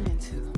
Climb into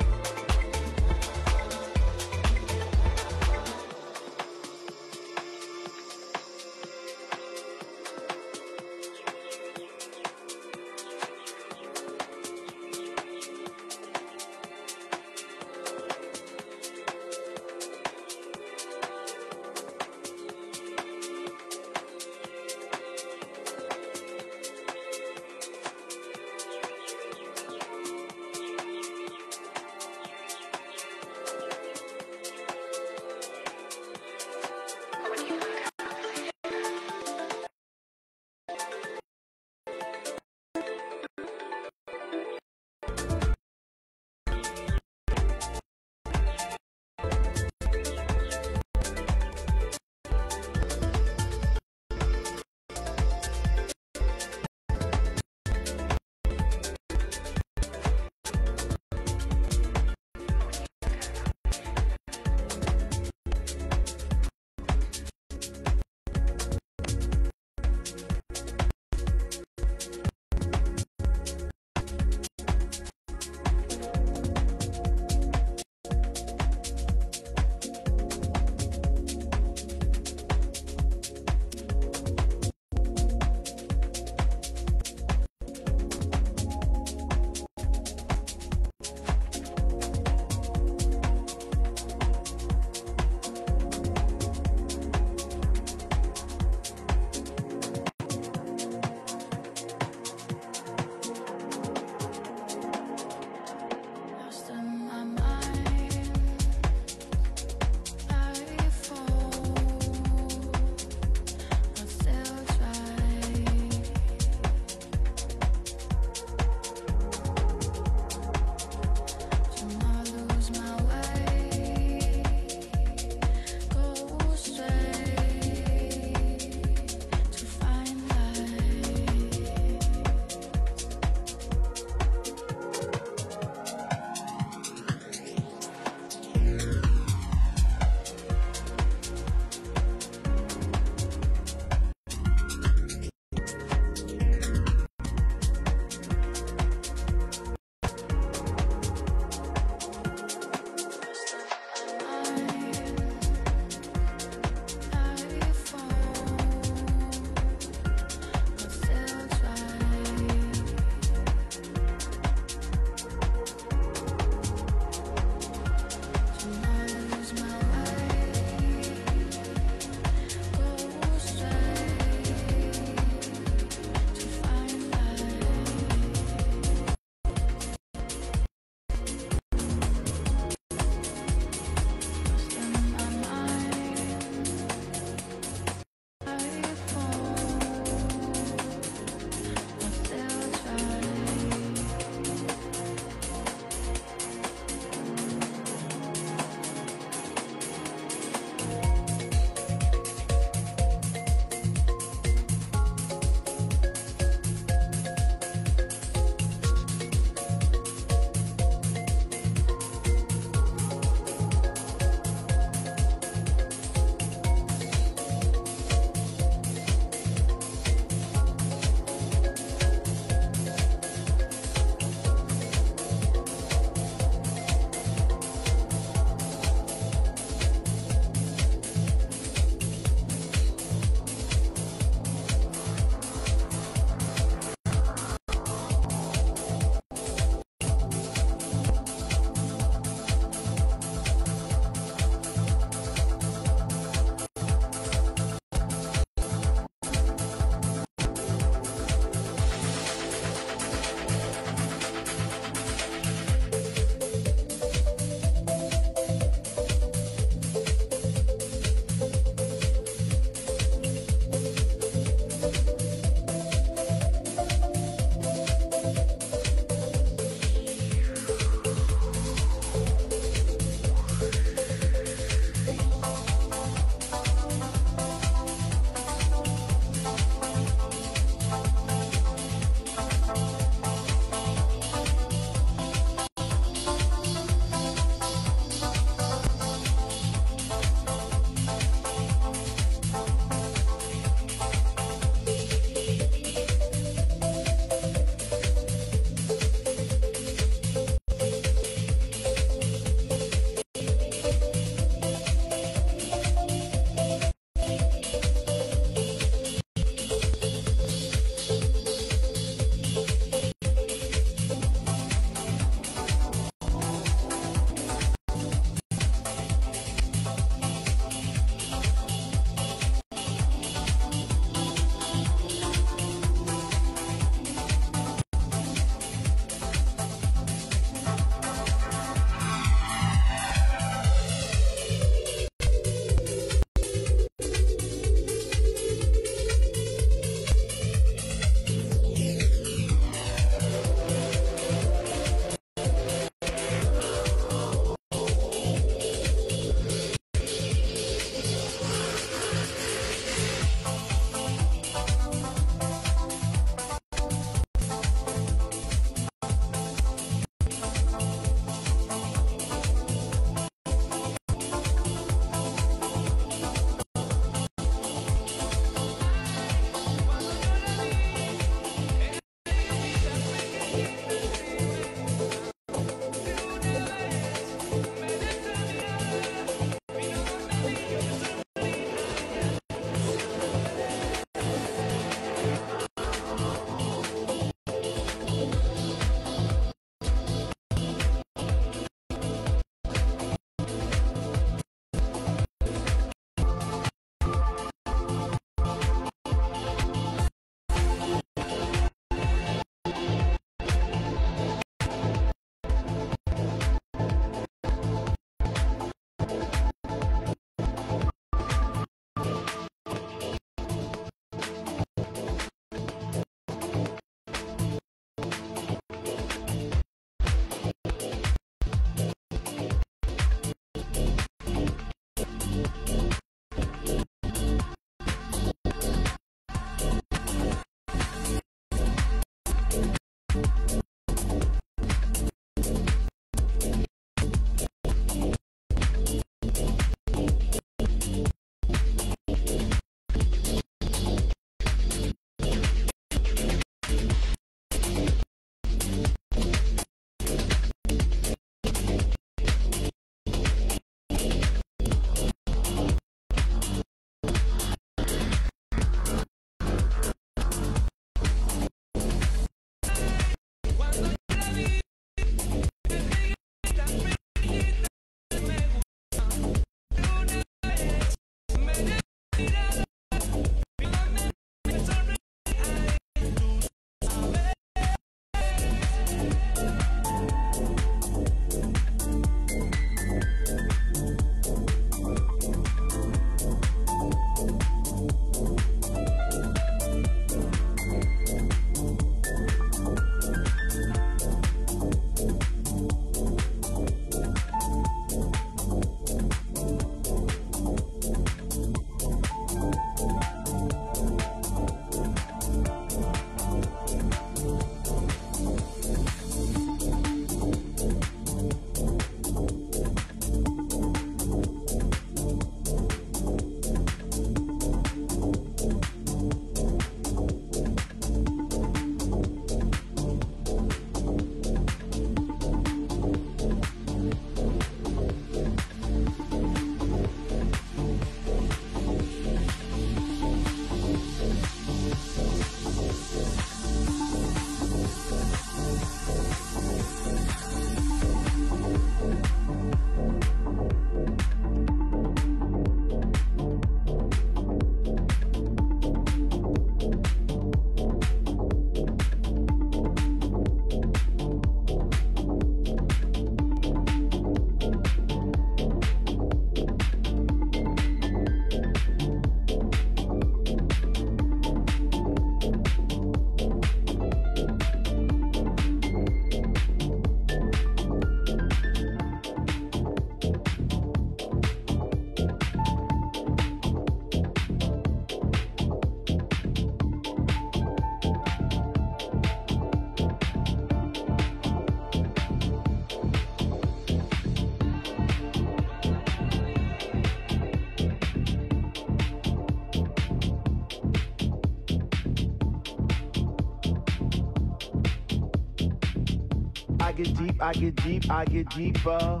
I get deep, I get deeper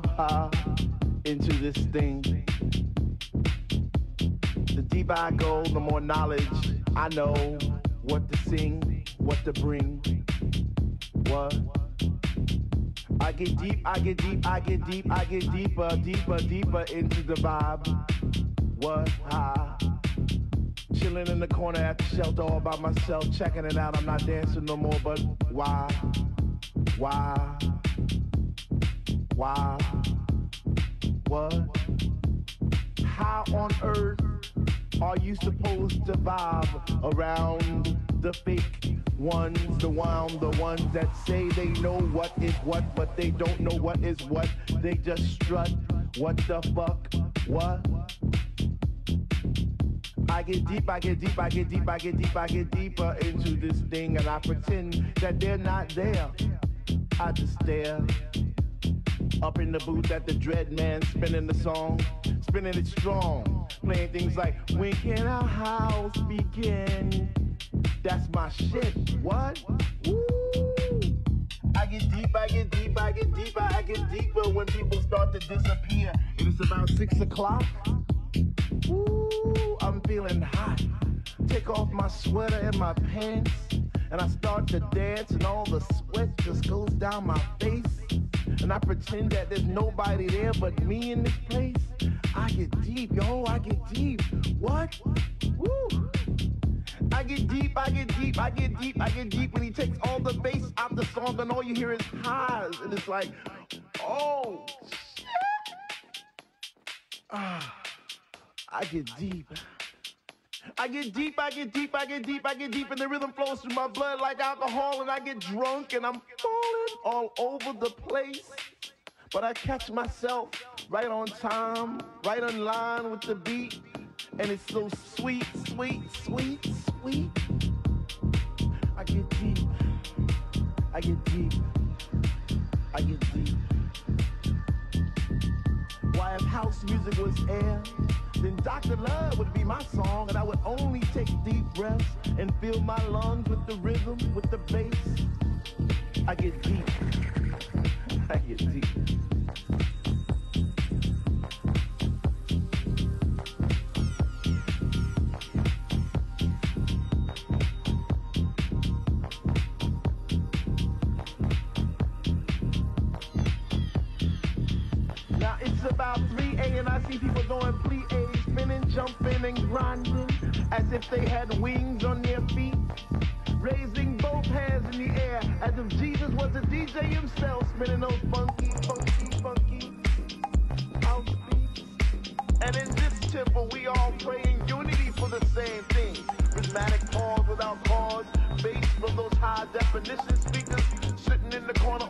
into this thing. The deeper I go, the more knowledge I know what to sing, what to bring. What? I get deep, I get deep, I get deep, I get deeper, deeper, deeper into the vibe. What? Ah. Chilling in the corner at the shelter all by myself, checking it out. I'm not dancing no more, but why? Why? Why? What? How on earth are you supposed to vibe around the fake ones, the one, the ones that say they know what is what, but they don't know what is what. They just strut. What the fuck? What? I get deep, I get deep, I get deep, I get deep, I get deeper into this thing, and I pretend that they're not there. I just stare. Up in the booth at the dread man, spinning the song, spinning it strong, playing things like When can our house begin? That's my shit. What? Woo! I get deep, I get deep, I get deeper, I get deeper when people start to disappear. And it's about six o'clock. Ooh, I'm feeling hot. Take off my sweater and my pants, and I start to dance, and all the sweat just goes down my face. And I pretend that there's nobody there but me in this place. I get deep, yo, I get deep. What? Woo! I get deep, I get deep, I get deep, I get deep when he takes all the bass out the song and all you hear is highs. And it's like, oh, shit. Ah. I get deep. I get deep, I get deep, I get deep, I get deep, and the rhythm flows through my blood like alcohol, and I get drunk and I'm falling all over the place. But I catch myself right on time, right on line with the beat, and it's so sweet, sweet, sweet, sweet. I get deep, I get deep, I get deep. Why if house music was air? then Dr. Love would be my song, and I would only take deep breaths and fill my lungs with the rhythm, with the bass. I get deep. I get deep. About 3A and I see people doing plie spinning, jumping, and grinding as if they had wings on their feet. Raising both hands in the air as if Jesus was a DJ himself, spinning those funky, funky, funky house beats. And in this temple, we all pray in unity for the same thing. Prismatic pause without cause, bass from those high definition speakers sitting in the corner